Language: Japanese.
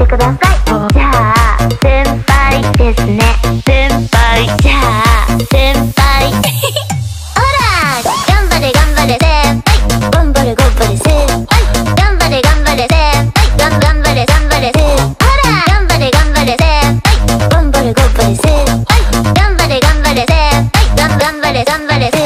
してください。じゃあ先輩ですね。先輩。じゃあ先輩。ほら頑張れ頑張れ先輩。頑張れ頑張れ先輩。頑張れ頑張れ先輩。頑張れ頑張れ先輩。ほが頑張れ頑張れ先輩。ん張れ頑張れ先輩。頑張れ頑張れ先輩。頑張れ頑張れ先輩。